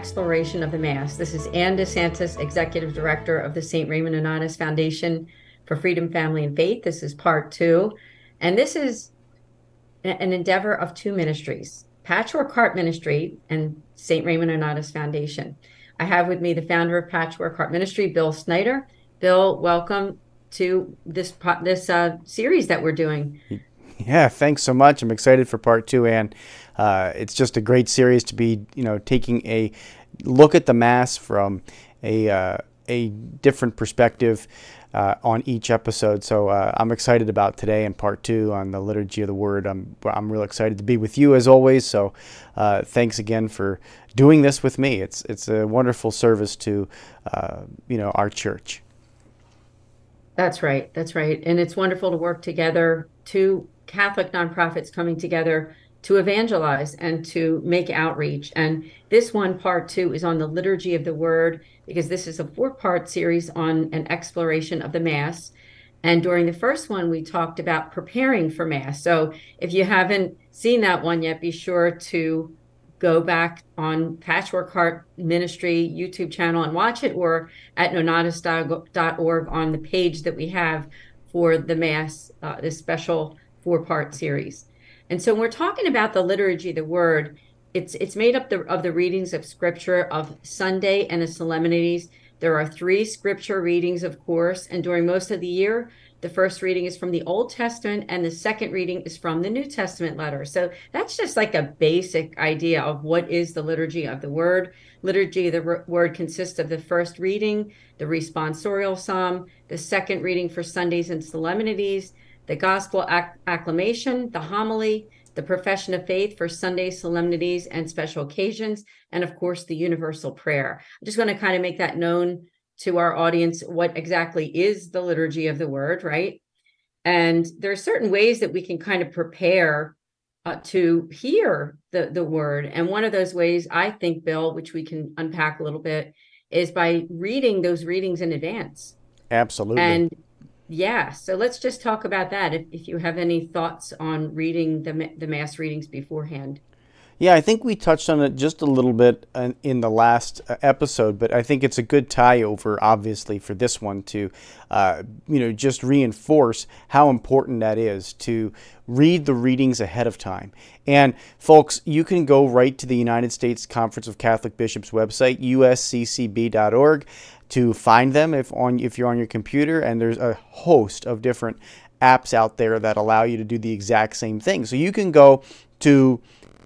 exploration of the Mass. This is Anne DeSantis, Executive Director of the St. Raymond Nonnatus Foundation for Freedom, Family, and Faith. This is part two. And this is an endeavor of two ministries Patchwork Heart Ministry and St. Raymond Nonnatus Foundation. I have with me the founder of Patchwork Heart Ministry, Bill Snyder. Bill, welcome to this this uh, series that we're doing. Yeah, thanks so much. I'm excited for part two, and uh, it's just a great series to be, you know, taking a look at the mass from a uh, a different perspective uh, on each episode. So uh, I'm excited about today and part two on the liturgy of the word. I'm I'm real excited to be with you as always. So uh, thanks again for doing this with me. It's it's a wonderful service to uh, you know our church. That's right. That's right. And it's wonderful to work together. Two Catholic nonprofits coming together to evangelize and to make outreach. And this one, part two, is on the liturgy of the word, because this is a four part series on an exploration of the Mass. And during the first one, we talked about preparing for Mass. So if you haven't seen that one yet, be sure to go back on Patchwork Heart Ministry YouTube channel and watch it, or at nonnatus.org on the page that we have for the Mass, uh, this special four part series. And so when we're talking about the liturgy, the word, it's it's made up the, of the readings of scripture of Sunday and the solemnities. There are three scripture readings, of course, and during most of the year, the first reading is from the Old Testament and the second reading is from the New Testament letter. So that's just like a basic idea of what is the liturgy of the word. Liturgy of the word consists of the first reading, the responsorial psalm, the second reading for Sundays and solemnities, the gospel acc- acclamation, the homily, the profession of faith for Sunday solemnities and special occasions, and of course, the universal prayer. I'm just going to kind of make that known to our audience what exactly is the liturgy of the word, right? And there are certain ways that we can kind of prepare uh, to hear the, the word. And one of those ways, I think, Bill, which we can unpack a little bit, is by reading those readings in advance. Absolutely. And yeah, so let's just talk about that. If, if you have any thoughts on reading the the mass readings beforehand. Yeah, I think we touched on it just a little bit in the last uh, episode, but I think it's a good tie over, obviously, for this one to, uh, you know, just reinforce how important that is to read the readings ahead of time. And folks, you can go right to the United States Conference of Catholic Bishops website, usccb.org to find them if on if you're on your computer and there's a host of different apps out there that allow you to do the exact same thing. So you can go to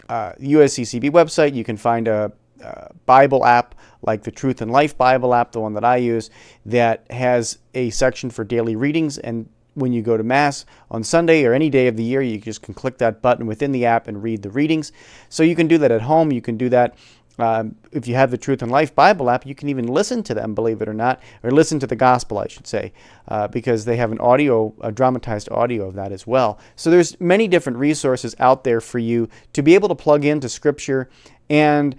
uh, USCCB website, you can find a, a Bible app like the Truth and Life Bible app, the one that I use, that has a section for daily readings and when you go to Mass on Sunday or any day of the year, you just can click that button within the app and read the readings. So you can do that at home. You can do that um, if you have the Truth and Life Bible app, you can even listen to them, believe it or not, or listen to the gospel, I should say, uh, because they have an audio, a dramatized audio of that as well. So there's many different resources out there for you to be able to plug into Scripture and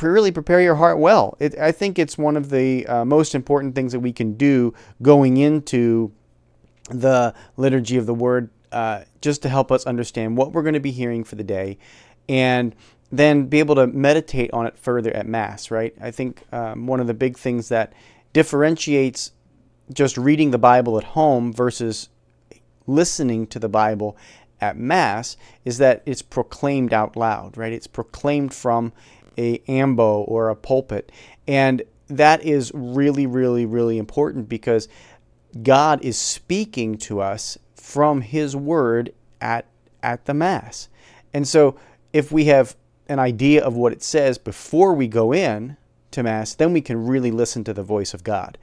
really prepare your heart well. It, I think it's one of the uh, most important things that we can do going into the liturgy of the Word, uh, just to help us understand what we're going to be hearing for the day and then be able to meditate on it further at Mass, right? I think um, one of the big things that differentiates just reading the Bible at home versus listening to the Bible at Mass is that it's proclaimed out loud, right? It's proclaimed from a ambo or a pulpit. And that is really, really, really important because God is speaking to us from His Word at, at the Mass. And so if we have an idea of what it says before we go in to Mass, then we can really listen to the voice of God.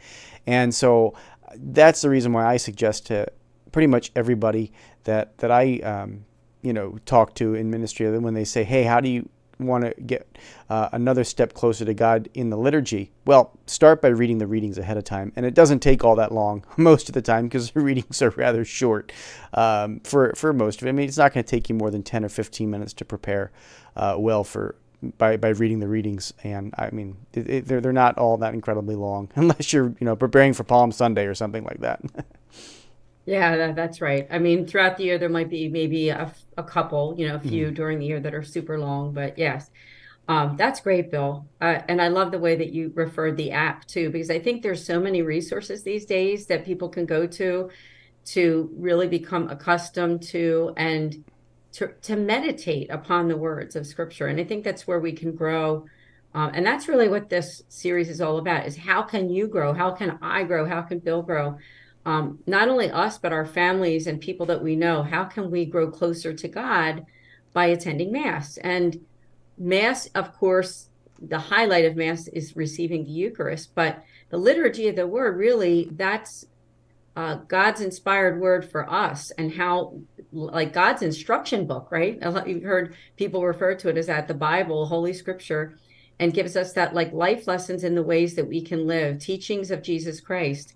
And so that's the reason why I suggest to pretty much everybody that, that I um, you know talk to in ministry when they say, hey, how do you want to get uh, another step closer to God in the liturgy? Well, start by reading the readings ahead of time. And it doesn't take all that long most of the time because the readings are rather short um, for, for most of it. I mean, it's not going to take you more than 10 or 15 minutes to prepare uh, well for by, by reading the readings. And I mean, it, it, they're, they're not all that incredibly long unless you're, you know, preparing for Palm Sunday or something like that. Yeah, that, that's right. I mean, throughout the year, there might be maybe a, a couple, you know, a few mm. during the year that are super long, but yes. Um, that's great, Bill. Uh, and I love the way that you referred the app too, because I think there's so many resources these days that people can go to to really become accustomed to and to, to meditate upon the words of scripture. And I think that's where we can grow. Um, and that's really what this series is all about is how can you grow? How can I grow? How can Bill grow? Um, not only us, but our families and people that we know. How can we grow closer to God by attending Mass? And Mass, of course, the highlight of Mass is receiving the Eucharist, but the liturgy of the word really that's uh, God's inspired word for us and how, like God's instruction book, right? You've heard people refer to it as that the Bible, Holy Scripture, and gives us that like life lessons in the ways that we can live, teachings of Jesus Christ.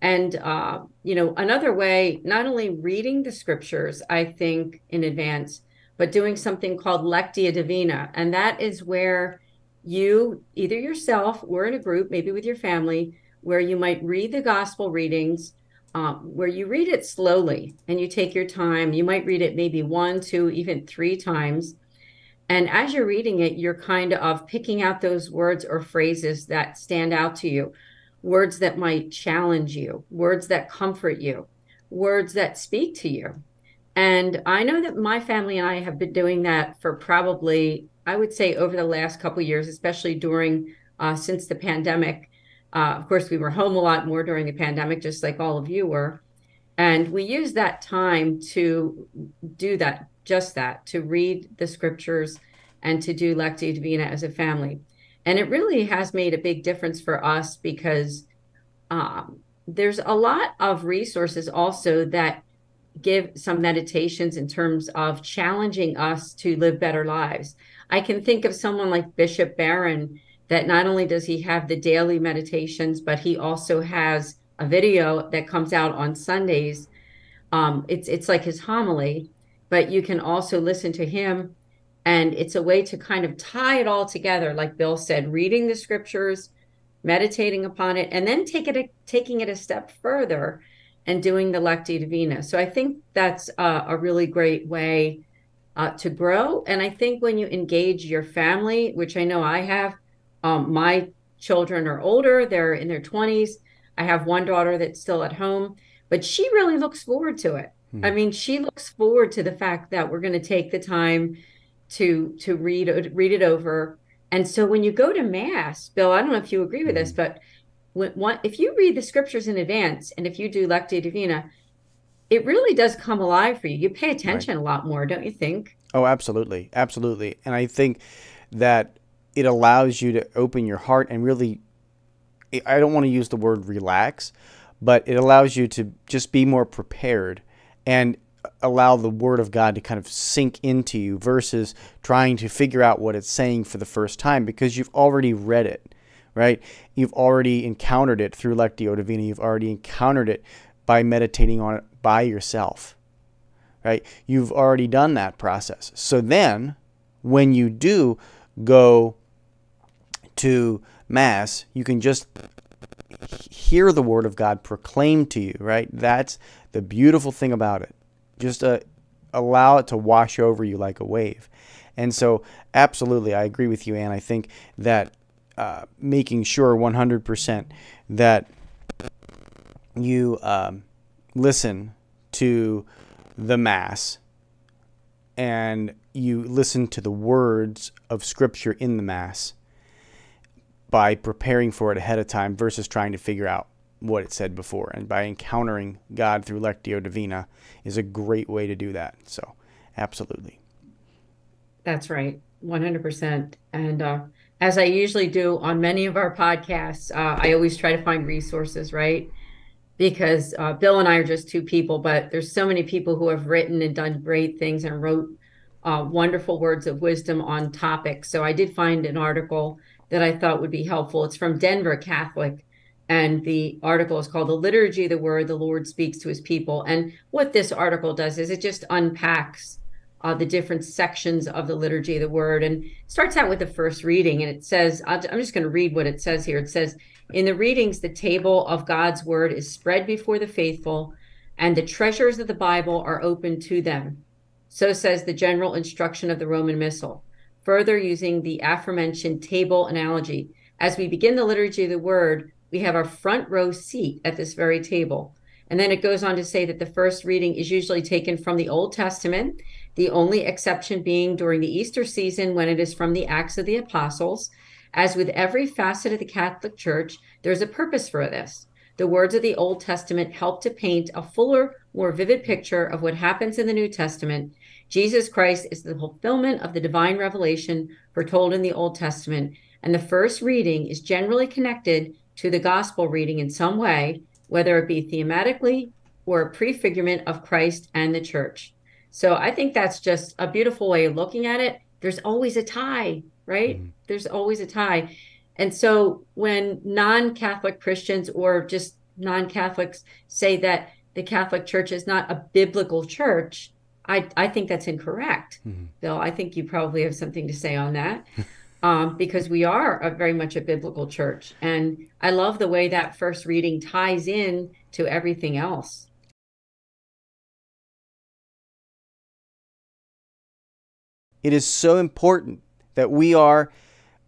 And, uh, you know, another way, not only reading the scriptures, I think, in advance, but doing something called Lectio Divina. And that is where you, either yourself or in a group, maybe with your family, where you might read the gospel readings, um, where you read it slowly and you take your time. You might read it maybe one, two, even three times. And as you're reading it, you're kind of picking out those words or phrases that stand out to you, words that might challenge you, words that comfort you, words that speak to you. And I know that my family and I have been doing that for probably, I would say, over the last couple years, especially during uh, since the pandemic. Uh, of course, we were home a lot more during the pandemic, just like all of you were. And we used that time to do that, just that, to read the scriptures and to do Lectio Divina as a family. And it really has made a big difference for us because um, there's a lot of resources also that give some meditations in terms of challenging us to live better lives. I can think of someone like Bishop Barron that not only does he have the daily meditations, but he also has a video that comes out on Sundays. Um, it's it's like his homily, but you can also listen to him, and it's a way to kind of tie it all together, like Bill said, reading the scriptures, meditating upon it, and then take it taking it a step further and doing the Lectio Divina. So I think that's a, a really great way uh, to grow. And I think when you engage your family, which I know I have, um, my children are older, they're in their 20s. I have one daughter that's still at home, but she really looks forward to it. Hmm. I mean, she looks forward to the fact that we're going to take the time to to read read it over. And so when you go to mass, Bill, I don't know if you agree with this, hmm. but when, one, if you read the scriptures in advance and if you do Lectio Divina, it really does come alive for you. You pay attention right. a lot more, don't you think? Oh, absolutely. Absolutely. And I think that it allows you to open your heart and really, I don't want to use the word relax, but it allows you to just be more prepared and allow the word of God to kind of sink into you versus trying to figure out what it's saying for the first time because you've already read it right? You've already encountered it through Lectio Divina. You've already encountered it by meditating on it by yourself, right? You've already done that process. So then, when you do go to Mass, you can just hear the Word of God proclaimed to you, right? That's the beautiful thing about it. Just uh, allow it to wash over you like a wave. And so, absolutely, I agree with you, Anne. I think that uh, making sure 100% that you um, listen to the Mass and you listen to the words of Scripture in the Mass by preparing for it ahead of time versus trying to figure out what it said before. And by encountering God through Lectio Divina is a great way to do that. So, absolutely. That's right, 100%. And uh, as I usually do on many of our podcasts, uh, I always try to find resources, right? Because uh, Bill and I are just two people, but there's so many people who have written and done great things and wrote uh, wonderful words of wisdom on topics. So I did find an article that I thought would be helpful. It's from Denver Catholic, and the article is called The Liturgy the Word, the Lord Speaks to His People. And what this article does is it just unpacks uh, the different sections of the liturgy of the word and starts out with the first reading and it says i'm just going to read what it says here it says in the readings the table of god's word is spread before the faithful and the treasures of the bible are open to them so says the general instruction of the roman missal further using the aforementioned table analogy. As we begin the liturgy of the word, we have our front row seat at this very table. And then it goes on to say that the first reading is usually taken from the Old Testament, the only exception being during the Easter season when it is from the Acts of the Apostles. As with every facet of the Catholic Church, there's a purpose for this. The words of the Old Testament help to paint a fuller, more vivid picture of what happens in the New Testament. Jesus Christ is the fulfillment of the divine revelation foretold in the Old Testament, and the first reading is generally connected to the gospel reading in some way, whether it be thematically or a prefigurement of Christ and the church. So I think that's just a beautiful way of looking at it. There's always a tie, right? Mm-hmm. There's always a tie. And so when non Catholic Christians or just non Catholics say that the Catholic Church is not a biblical church, I, I think that's incorrect. Mm-hmm. Bill, I think you probably have something to say on that. um, because we are a, very much a biblical church. And I love the way that first reading ties in to everything else. It is so important that we are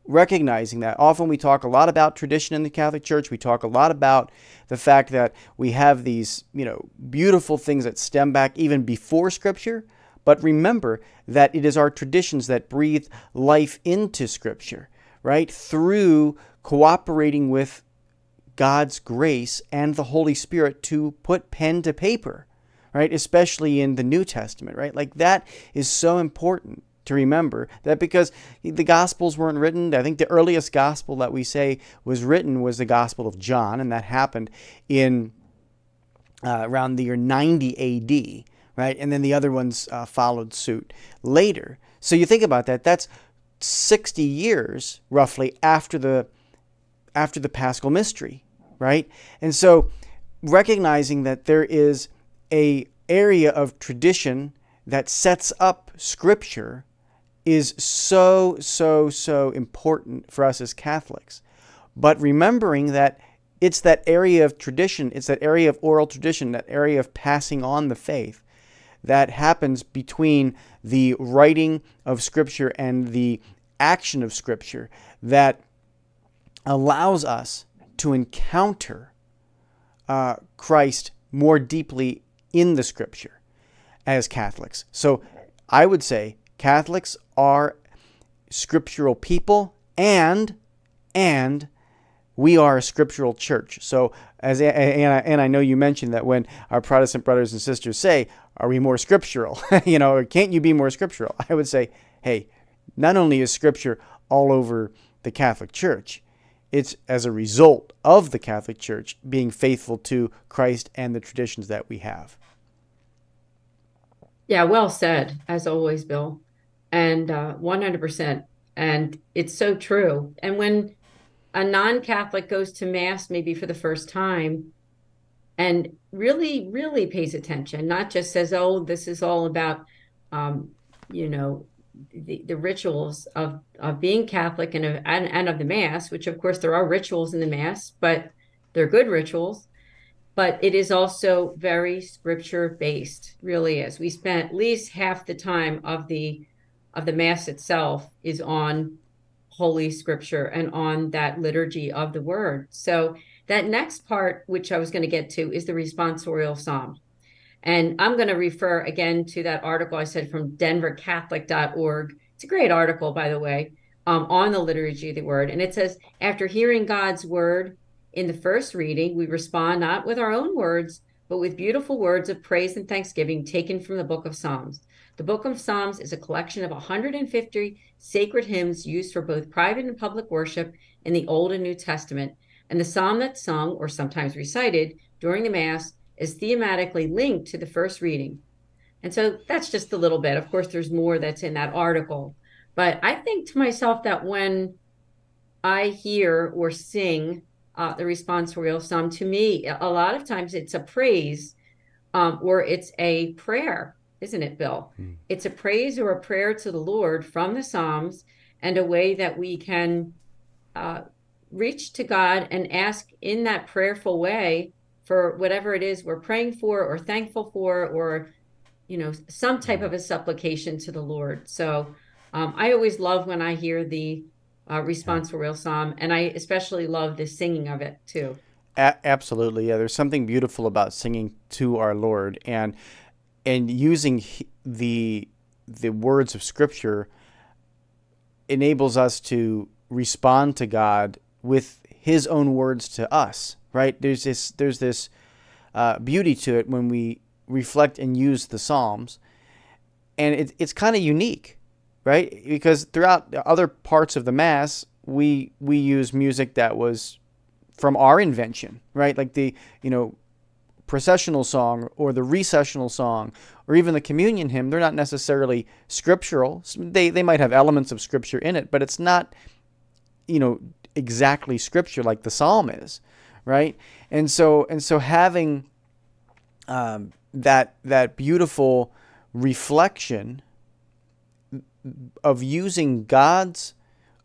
recognizing that. Often we talk a lot about tradition in the Catholic Church. We talk a lot about the fact that we have these, you know, beautiful things that stem back even before Scripture. But remember that it is our traditions that breathe life into Scripture, right? Through cooperating with God's grace and the Holy Spirit to put pen to paper, right? Especially in the New Testament, right? Like that is so important to remember that because the Gospels weren't written, I think the earliest Gospel that we say was written was the Gospel of John, and that happened in uh, around the year 90 AD, right? And then the other ones uh, followed suit later. So you think about that, that's 60 years roughly after the after the Paschal mystery, right? And so recognizing that there is a area of tradition that sets up scripture is so, so, so important for us as Catholics. But remembering that it's that area of tradition, it's that area of oral tradition, that area of passing on the faith that happens between the writing of Scripture and the action of Scripture that allows us to encounter uh, Christ more deeply in the Scripture as Catholics. So I would say Catholics are scriptural people and and we are a scriptural church. So as and I, and I know you mentioned that when our Protestant brothers and sisters say, "Are we more scriptural?" you know, or can't you be more scriptural? I would say, "Hey, not only is scripture all over the Catholic Church, it's as a result of the Catholic Church being faithful to Christ and the traditions that we have." Yeah, well said, as always, Bill and uh, 100%. And it's so true. And when a non Catholic goes to Mass, maybe for the first time, and really, really pays attention, not just says, oh, this is all about, um, you know, the, the rituals of, of being Catholic and of, and, and of the Mass, which of course there are rituals in the Mass, but they're good rituals. But it is also very scripture based, really is. We spent at least half the time of the of the Mass itself is on Holy Scripture and on that liturgy of the Word. So, that next part, which I was going to get to, is the responsorial psalm. And I'm going to refer again to that article I said from denvercatholic.org. It's a great article, by the way, um, on the liturgy of the word. And it says, after hearing God's word in the first reading, we respond not with our own words, but with beautiful words of praise and thanksgiving taken from the book of Psalms. The Book of Psalms is a collection of 150 sacred hymns used for both private and public worship in the Old and New Testament. And the psalm that's sung or sometimes recited during the Mass is thematically linked to the first reading. And so that's just a little bit. Of course, there's more that's in that article. But I think to myself that when I hear or sing uh, the responsorial psalm, to me, a lot of times it's a praise um, or it's a prayer isn't it, Bill? Mm. It's a praise or a prayer to the Lord from the Psalms and a way that we can uh, reach to God and ask in that prayerful way for whatever it is we're praying for or thankful for or you know some type of a supplication to the Lord. So Um, I always love when I hear the uh, responsorial psalm, and I especially love the singing of it too. A- absolutely, yeah. There's something beautiful about singing to our Lord, and and using the the words of Scripture enables us to respond to God with His own words to us. Right? There's this there's this uh, beauty to it when we reflect and use the Psalms, and it, it's kind of unique, right? Because throughout other parts of the Mass, we we use music that was from our invention, right? Like the you know processional song or the recessional song or even the communion hymn, they're not necessarily scriptural. They, they might have elements of scripture in it, but it's not, you know, exactly scripture like the psalm is, right? And so and so having um, that that beautiful reflection of using God's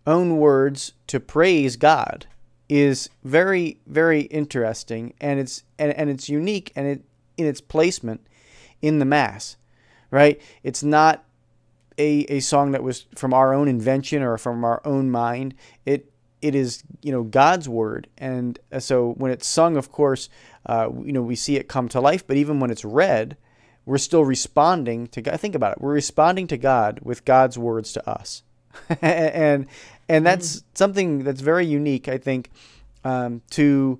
own words to praise God is very very interesting and it's and, and it's unique and it in its placement in the mass right? It's not a, a song that was from our own invention or from our own mind. It it is you know God's word and uh, so when it's sung of course uh, you know we see it come to life but even when it's read we're still responding to God think about it we're responding to God with God's words to us. And and that's mm. something that's very unique, I think, um, to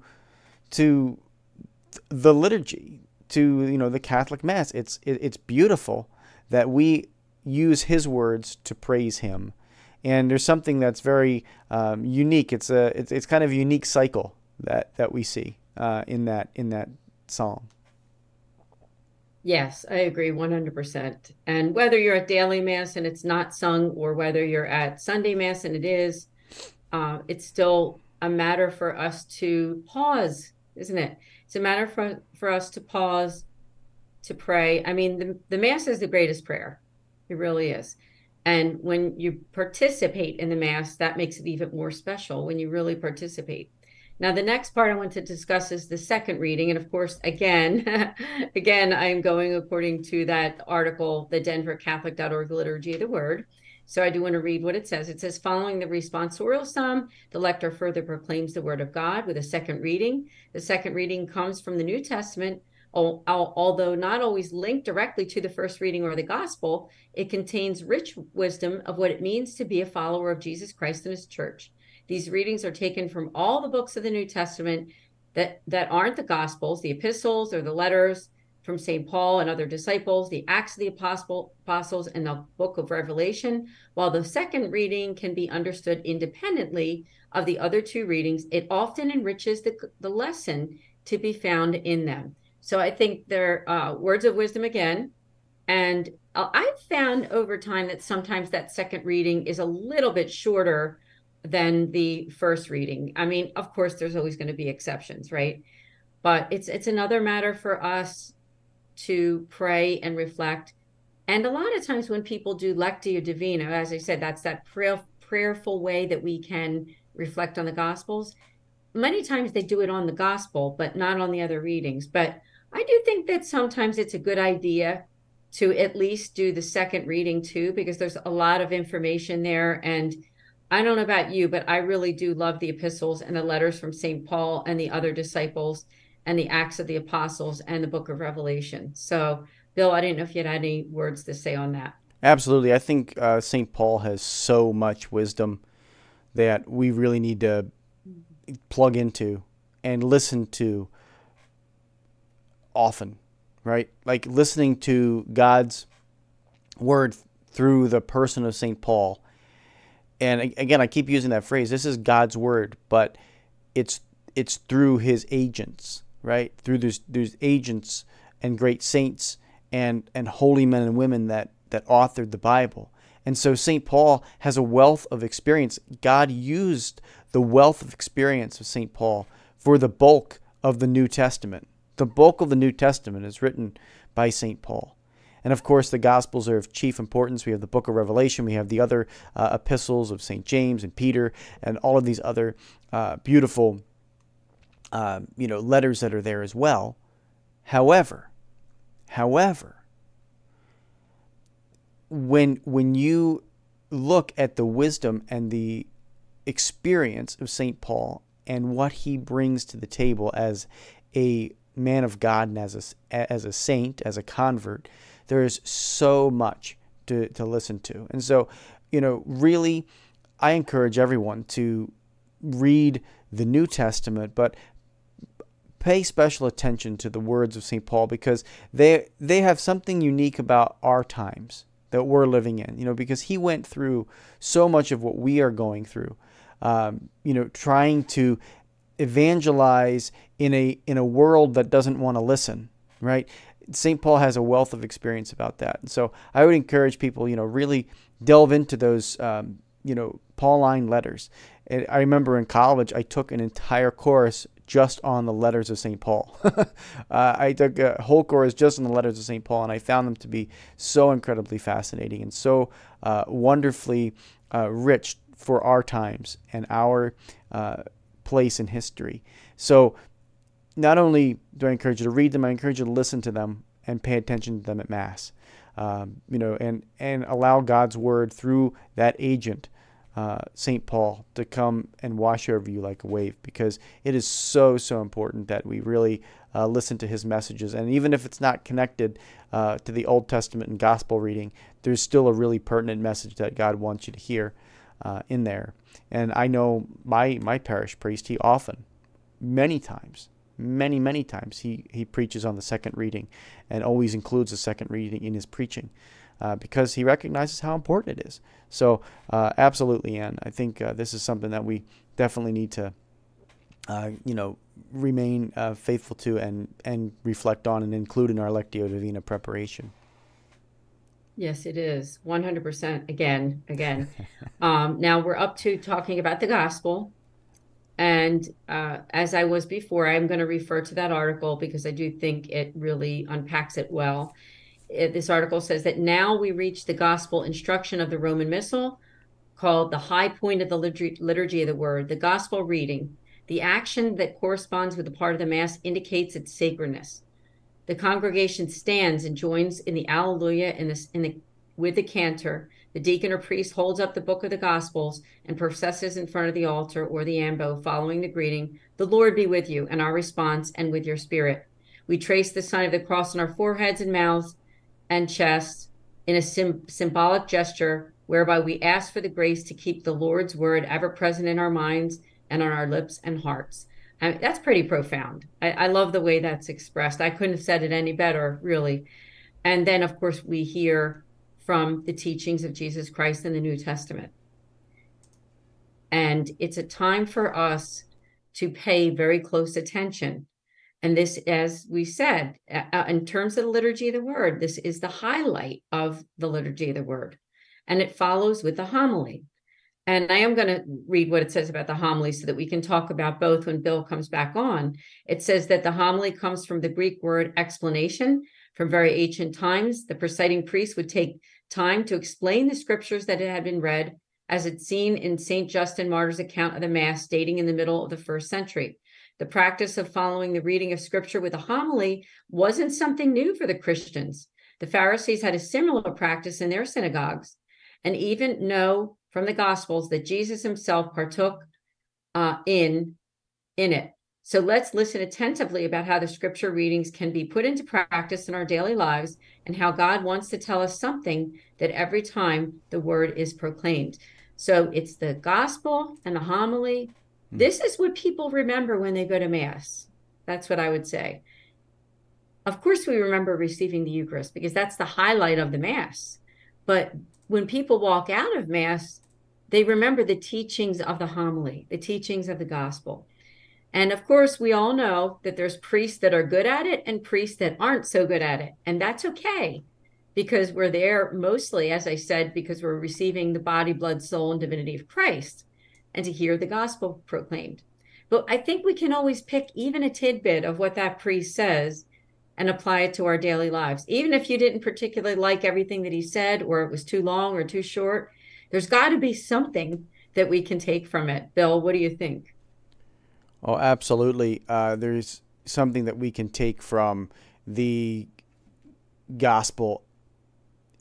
to the liturgy, to you know the Catholic Mass. It's it, it's beautiful that we use His words to praise Him, and there's something that's very um, unique. It's a it's, it's kind of a unique cycle that that we see uh, in that in that psalm. Yes, I agree 100%. And whether you're at daily mass and it's not sung, or whether you're at Sunday mass and it is, uh, it's still a matter for us to pause, isn't it? It's a matter for, for us to pause, to pray. I mean, the, the mass is the greatest prayer. It really is. And when you participate in the mass, that makes it even more special when you really participate. Now, the next part I want to discuss is the second reading. And of course, again, again, I'm going according to that article, the Denver Catholic.org Liturgy of the Word. So I do want to read what it says. It says, following the responsorial psalm, the lector further proclaims the word of God with a second reading. The second reading comes from the New Testament, although not always linked directly to the first reading or the gospel, it contains rich wisdom of what it means to be a follower of Jesus Christ and his church. These readings are taken from all the books of the New Testament that, that aren't the Gospels, the epistles or the letters from St. Paul and other disciples, the Acts of the Apostle, Apostles, and the book of Revelation. While the second reading can be understood independently of the other two readings, it often enriches the, the lesson to be found in them. So I think they're uh, words of wisdom again. And uh, I've found over time that sometimes that second reading is a little bit shorter than the first reading. I mean, of course, there's always going to be exceptions, right? But it's it's another matter for us to pray and reflect. And a lot of times when people do Lectio Divina, as I said, that's that prayer, prayerful way that we can reflect on the Gospels. Many times they do it on the Gospel, but not on the other readings. But I do think that sometimes it's a good idea to at least do the second reading too, because there's a lot of information there and I don't know about you, but I really do love the epistles and the letters from St. Paul and the other disciples and the Acts of the Apostles and the book of Revelation. So, Bill, I didn't know if you had any words to say on that. Absolutely. I think uh, St. Paul has so much wisdom that we really need to plug into and listen to often, right? Like listening to God's word through the person of St. Paul and again, I keep using that phrase. This is God's word, but it's it's through His agents, right? Through those those agents and great saints and and holy men and women that that authored the Bible. And so St. Paul has a wealth of experience. God used the wealth of experience of St. Paul for the bulk of the New Testament. The bulk of the New Testament is written by St. Paul. And of course, the Gospels are of chief importance. We have the book of Revelation, we have the other uh, epistles of St. James and Peter, and all of these other uh, beautiful uh, you know, letters that are there as well. However, however, when, when you look at the wisdom and the experience of St. Paul and what he brings to the table as a man of God and as a, as a saint, as a convert, there is so much to, to listen to. And so, you know, really, I encourage everyone to read the New Testament, but pay special attention to the words of St. Paul because they they have something unique about our times that we're living in. You know, because he went through so much of what we are going through. Um, you know, trying to evangelize in a in a world that doesn't want to listen, right? St. Paul has a wealth of experience about that. And so I would encourage people, you know, really delve into those, um, you know, Pauline letters. And I remember in college, I took an entire course just on the letters of St. Paul. uh, I took a whole course just on the letters of St. Paul, and I found them to be so incredibly fascinating and so uh, wonderfully uh, rich for our times and our uh, place in history. So not only do I encourage you to read them, I encourage you to listen to them and pay attention to them at Mass. Um, you know, and and allow God's word through that agent, uh, Saint Paul, to come and wash over you like a wave, because it is so so important that we really uh, listen to his messages, and even if it's not connected uh, to the Old Testament and Gospel reading, there's still a really pertinent message that God wants you to hear uh, in there. And I know my my parish priest, he often, many times, many, many times he, he preaches on the second reading and always includes the second reading in his preaching uh, because he recognizes how important it is. So, uh, absolutely, Anne, I think uh, this is something that we definitely need to, uh, you know, remain uh, faithful to and, and reflect on and include in our Lectio Divina preparation. Yes, it is 100% again, again. um, now we're up to talking about the gospel. And uh, as I was before, I'm going to refer to that article because I do think it really unpacks it well. It, this article says that now we reach the gospel instruction of the Roman Missal, called the high point of the liturgy, liturgy of the word, the gospel reading. The action that corresponds with the part of the Mass indicates its sacredness. The congregation stands and joins in the Alleluia in the, in the, with the cantor the deacon or priest holds up the book of the Gospels and processes in front of the altar or the ambo following the greeting, The Lord be with you, and our response, and with your spirit. We trace the sign of the cross on our foreheads and mouths and chests in a sim- symbolic gesture whereby we ask for the grace to keep the Lord's word ever present in our minds and on our lips and hearts. I mean, that's pretty profound. I, I love the way that's expressed. I couldn't have said it any better, really. And then, of course, we hear from the teachings of Jesus Christ in the New Testament. And it's a time for us to pay very close attention. And this, as we said, uh, in terms of the liturgy of the word, this is the highlight of the liturgy of the word. And it follows with the homily. And I am going to read what it says about the homily so that we can talk about both when Bill comes back on. It says that the homily comes from the Greek word explanation. From very ancient times, the presiding priest would take time to explain the scriptures that had been read, as it's seen in St. Justin Martyr's account of the Mass dating in the middle of the first century. The practice of following the reading of scripture with a homily wasn't something new for the Christians. The Pharisees had a similar practice in their synagogues and even know from the Gospels that Jesus himself partook uh, in, in it. So let's listen attentively about how the scripture readings can be put into practice in our daily lives and how God wants to tell us something that every time the word is proclaimed. So it's the gospel and the homily. Hmm. This is what people remember when they go to Mass. That's what I would say. Of course, we remember receiving the Eucharist because that's the highlight of the Mass. But when people walk out of Mass, they remember the teachings of the homily, the teachings of the gospel. And of course, we all know that there's priests that are good at it and priests that aren't so good at it. And that's okay because we're there mostly, as I said, because we're receiving the body, blood, soul, and divinity of Christ and to hear the gospel proclaimed. But I think we can always pick even a tidbit of what that priest says and apply it to our daily lives. Even if you didn't particularly like everything that he said, or it was too long or too short, there's got to be something that we can take from it. Bill, what do you think? Oh, absolutely. Uh, there's something that we can take from the gospel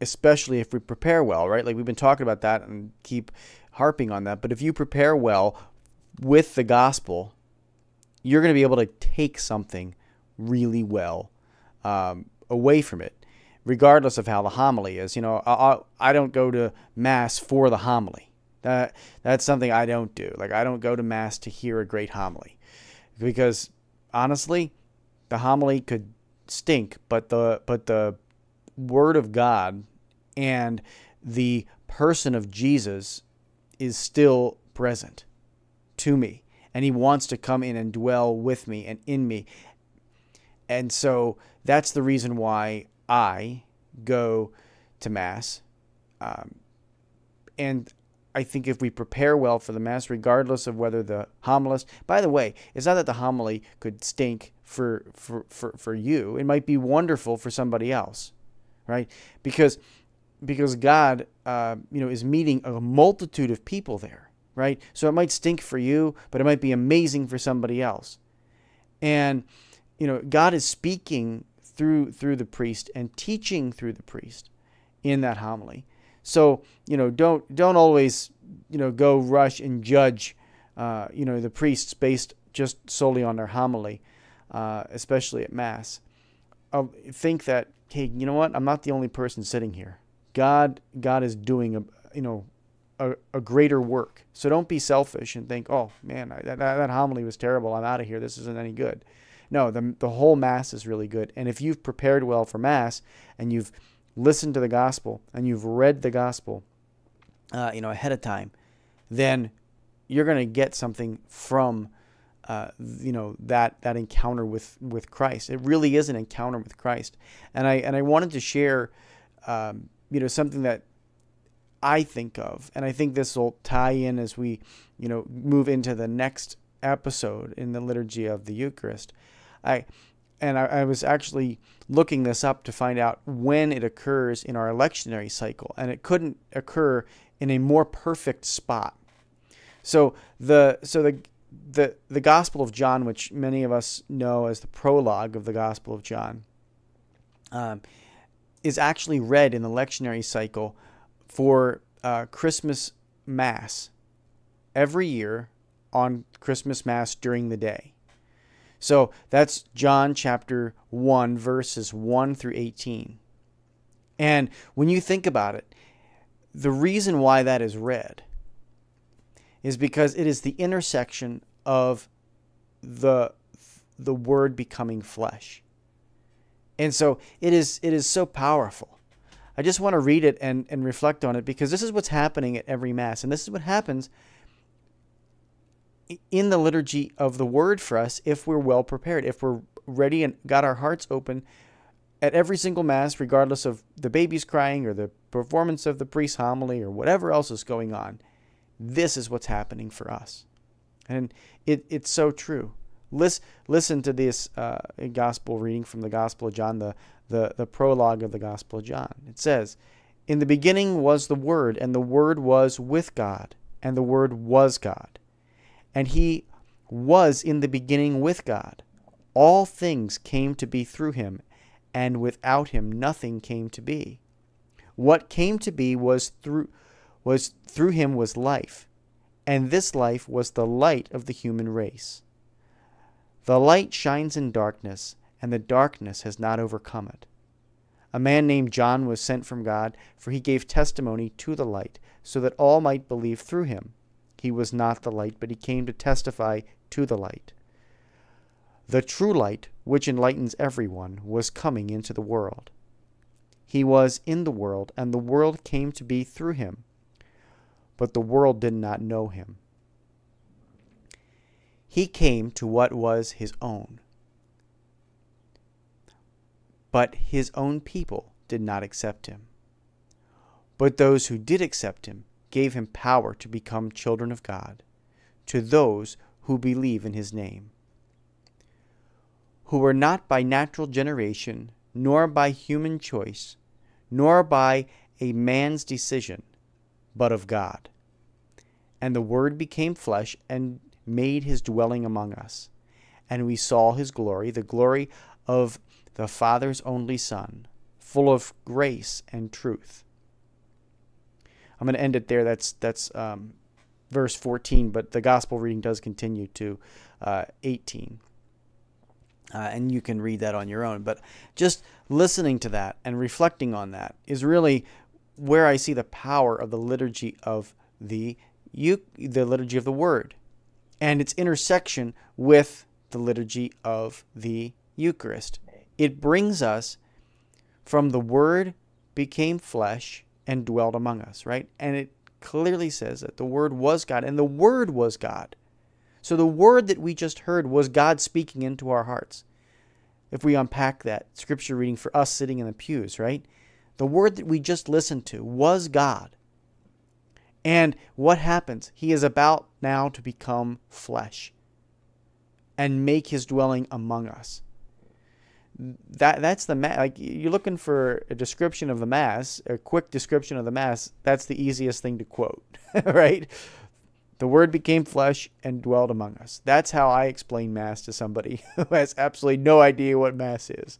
especially if we prepare well, right? Like we've been talking about that and keep harping on that. But if you prepare well with the gospel, you're going to be able to take something really well um, away from it, regardless of how the homily is. You know, I, I don't go to mass for the homily. That that's something I don't do. Like I don't go to mass to hear a great homily, because honestly, the homily could stink, but the but the word of God and the person of Jesus is still present to me and he wants to come in and dwell with me and in me. And so that's the reason why I go to Mass. Um, and I think if we prepare well for the Mass, regardless of whether the homilist, by the way, it's not that the homily could stink for, for, for, for you, it might be wonderful for somebody else, right? Because, because God, uh, you know, is meeting a multitude of people there right? So it might stink for you, but it might be amazing for somebody else. And you know, God is speaking through through the priest and teaching through the priest in that homily. So, you know, don't don't always, you know, go rush and judge uh, you know, the priests based just solely on their homily, uh, especially at mass. I'll think that hey, you know what? I'm not the only person sitting here. God God is doing a you know a, a greater work. So don't be selfish and think, oh man, that, that, that homily was terrible. I'm out of here. This isn't any good. No, the, the whole Mass is really good. And if you've prepared well for Mass and you've listened to the gospel and you've read the gospel, uh, you know, ahead of time, then you're going to get something from, uh, you know, that that encounter with with Christ. It really is an encounter with Christ. And I and I wanted to share, um, you know, something that I think of, and I think this will tie in as we, you know, move into the next episode in the liturgy of the Eucharist. I and I, I, was actually looking this up to find out when it occurs in our lectionary cycle, and it couldn't occur in a more perfect spot. So the so the the the Gospel of John, which many of us know as the prologue of the Gospel of John, um, is actually read in the lectionary cycle for uh, Christmas Mass every year on Christmas Mass during the day. So that's John chapter 1, verses 1 through 18. And when you think about it, the reason why that is read is because it is the intersection of the the word becoming flesh. And so it is it is so powerful. I just want to read it and, and reflect on it because this is what's happening at every Mass. And this is what happens in the liturgy of the Word for us if we're well prepared, if we're ready and got our hearts open at every single Mass, regardless of the baby's crying or the performance of the priest's homily or whatever else is going on. This is what's happening for us. And it, it's so true. Listen, listen to this uh, gospel reading from the Gospel of John, the, the, the prologue of the Gospel of John. It says, In the beginning was the Word, and the Word was with God, and the Word was God. And he was in the beginning with God. All things came to be through him, and without him nothing came to be. What came to be was through was through him was life, and this life was the light of the human race. The light shines in darkness, and the darkness has not overcome it. A man named John was sent from God, for he gave testimony to the light, so that all might believe through him. He was not the light, but he came to testify to the light. The true light, which enlightens everyone, was coming into the world. He was in the world, and the world came to be through him, but the world did not know him. He came to what was his own but his own people did not accept him. But those who did accept him gave him power to become children of God, to those who believe in his name, who were not by natural generation, nor by human choice, nor by a man's decision, but of God. And the Word became flesh and made his dwelling among us. And we saw his glory, the glory of the Father's only Son, full of grace and truth. I'm going to end it there. That's that's um, verse 14, but the gospel reading does continue to uh, 18. Uh, and you can read that on your own. But just listening to that and reflecting on that is really where I see the power of the liturgy of the the liturgy of the Word, and its intersection with the liturgy of the Eucharist. It brings us from the Word became flesh and dwelt among us, right? And it clearly says that the Word was God, and the Word was God. So the Word that we just heard was God speaking into our hearts. If we unpack that scripture reading for us sitting in the pews, right? The Word that we just listened to was God. And what happens? He is about now to become flesh and make his dwelling among us. That that's the mass. Like you're looking for a description of the mass, a quick description of the mass. That's the easiest thing to quote, right? The Word became flesh and dwelled among us. That's how I explain mass to somebody who has absolutely no idea what mass is,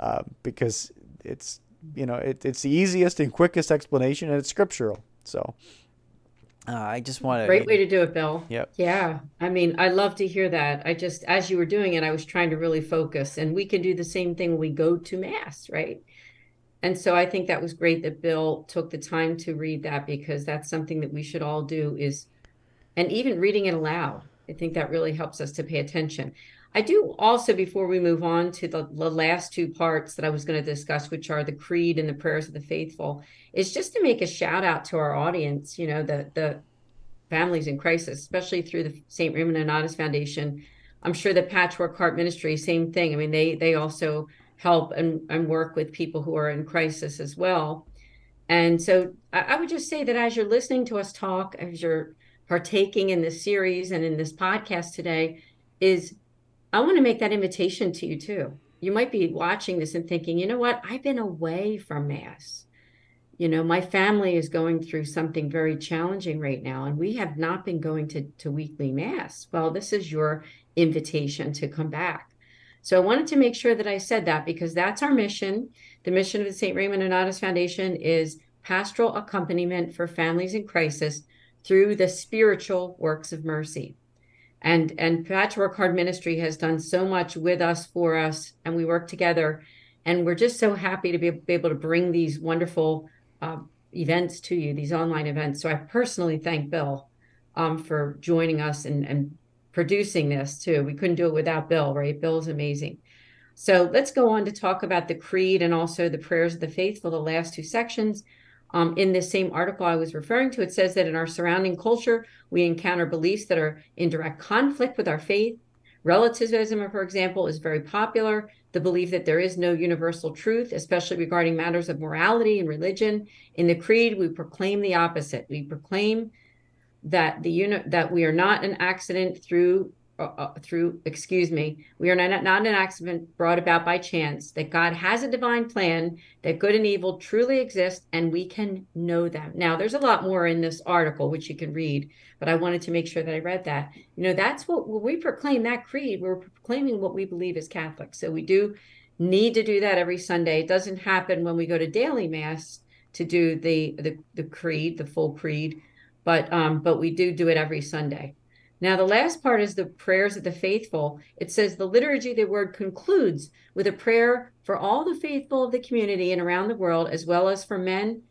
uh, because it's you know it, it's the easiest and quickest explanation, and it's scriptural. So. Uh, I just want to. Great way to do it, Bill. Yep. Yeah. I mean, I love to hear that. I just, as you were doing it, I was trying to really focus. And we can do the same thing when we go to Mass, right? And so I think that was great that Bill took the time to read that because that's something that we should all do is, and even reading it aloud. I think that really helps us to pay attention. I do also, before we move on to the, the last two parts that I was going to discuss, which are the creed and the prayers of the faithful, is just to make a shout out to our audience, you know, the the families in crisis, especially through the St. Raymond Nonnatus Foundation. I'm sure the Patchwork Heart Ministry, same thing. I mean, they they also help and, and work with people who are in crisis as well. And so I, I would just say that as you're listening to us talk, as you're partaking in this series and in this podcast today, is I want to make that invitation to you too. You might be watching this and thinking, you know what? I've been away from Mass. You know, my family is going through something very challenging right now, and we have not been going to, to weekly Mass. Well, this is your invitation to come back. So I wanted to make sure that I said that because that's our mission. The mission of the St. Raymond Nonnatus Foundation is pastoral accompaniment for families in crisis through the spiritual works of mercy and and patchwork heart ministry has done so much with us for us and we work together. And we're just so happy to be, able to bring these wonderful uh, events to you these online events. So i personally thank bill um, for joining us and, and producing this too. We couldn't do it without bill right? Bill's amazing. So let's go on to talk about the creed and also the prayers of the faithful the last two sections um, in this same article I was referring to, it says that in our surrounding culture, we encounter beliefs that are in direct conflict with our faith. Relativism, for example, is very popular. The belief that there is no universal truth, especially regarding matters of morality and religion. In the creed, we proclaim the opposite. We proclaim that the that we are not an accident through uh, uh, through, excuse me, we are not, not an accident brought about by chance, that God has a divine plan, that good and evil truly exist, and we can know them. Now, there's a lot more in this article, which you can read, but I wanted to make sure that I read that. You know, that's what when we proclaim that creed, we're proclaiming what we believe as Catholics. So we do need to do that every Sunday. It doesn't happen when we go to daily mass to do the the, the creed, the full creed, but um, but we do do it every Sunday. Now, the last part is the prayers of the faithful. It says the liturgy the word concludes with a prayer for all the faithful of the community and around the world, as well as for men,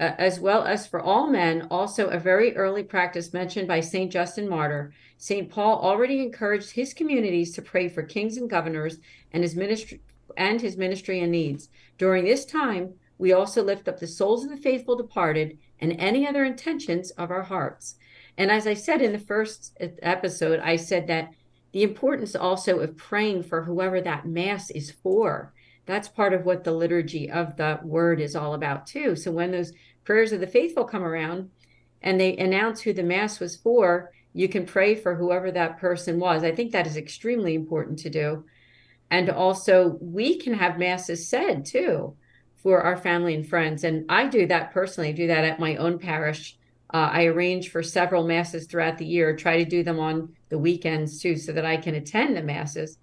uh, as well as for all men. Also, a very early practice mentioned by Saint Justin Martyr. Saint Paul already encouraged his communities to pray for kings and governors and his ministry and his ministry and needs. During this time, we also lift up the souls of the faithful departed and any other intentions of our hearts. And as I said in the first episode, I said that the importance also of praying for whoever that mass is for. That's part of what the liturgy of the word is all about, too. So when those prayers of the faithful come around and they announce who the mass was for, you can pray for whoever that person was. I think that is extremely important to do. And also, we can have masses said too for our family and friends. And I do that personally, I do that at my own parish uh, I arrange for several masses throughout the year, try to do them on the weekends too, so that I can attend the masses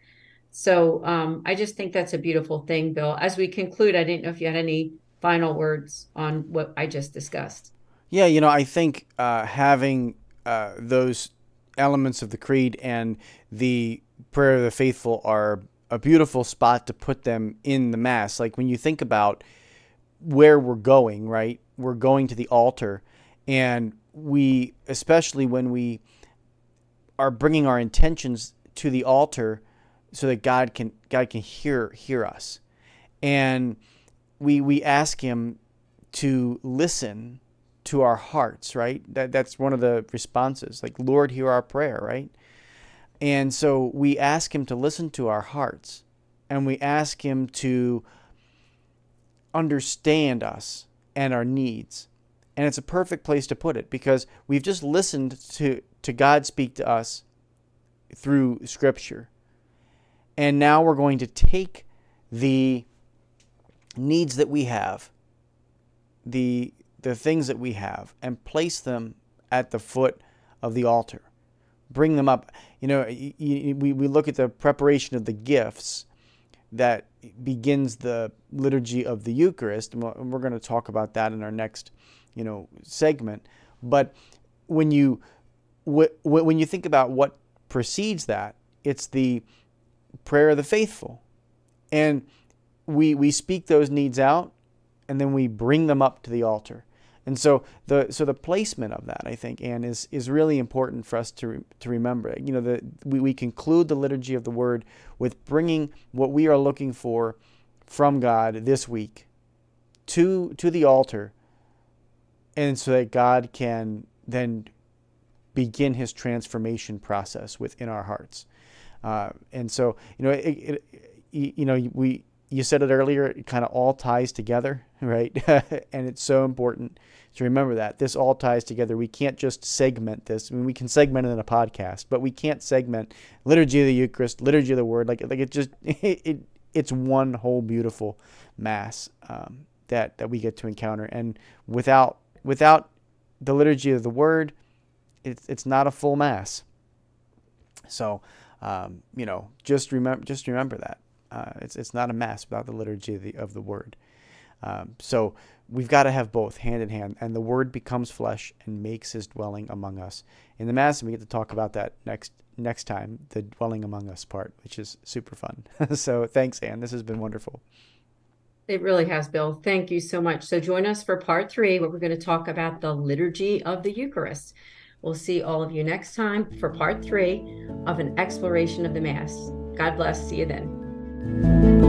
So um, I just think that's a beautiful thing, Bill. As we conclude, I didn't know if you had any final words on what I just discussed. Yeah, you know, I think uh, having uh, those elements of the creed and the prayer of the faithful are a beautiful spot to put them in the mass. Like when you think about where we're going, right? We're going to the altar, and we, especially when we are bringing our intentions to the altar, so that God can God can hear hear us, and we we ask Him to listen to our hearts, right? That that's one of the responses, like Lord, hear our prayer, right? And so we ask Him to listen to our hearts, and we ask Him to understand us and our needs. And it's a perfect place to put it because we've just listened to, to God speak to us through Scripture. And now we're going to take the needs that we have, the, the things that we have, and place them at the foot of the altar. Bring them up. You know, we, we look at the preparation of the gifts that begins the liturgy of the Eucharist, and we're going to talk about that in our next, you know, segment. But when you when you think about what precedes that, it's the prayer of the faithful, and we we speak those needs out, and then we bring them up to the altar. And so the so the placement of that, I think, Anne, is is really important for us to re, to remember. You know, the we, we conclude the liturgy of the Word with bringing what we are looking for from God this week to to the altar, and so that God can then begin His transformation process within our hearts. Uh, and so you know, it, it, you know, we you said it earlier, it kind of all ties together, right? and it's so important to remember that this all ties together. We can't just segment this. I mean, we can segment it in a podcast, but we can't segment liturgy of the Eucharist, liturgy of the Word. Like, like it just it, it it's one whole beautiful mass um, that that we get to encounter. And without without the liturgy of the Word, it's it's not a full mass. So, um, you know, just remember just remember that. Uh, it's, it's not a mass without the liturgy of the, of the word. Um, so we've got to have both hand in hand. And the word becomes flesh and makes his dwelling among us. In the mass, and we get to talk about that next next time, the dwelling among us part, which is super fun. so thanks, Anne. This has been wonderful. It really has, Bill. Thank you so much. So join us for part three, where we're going to talk about the liturgy of the Eucharist. We'll see all of you next time for part three of an exploration of the Mass. God bless. See you then.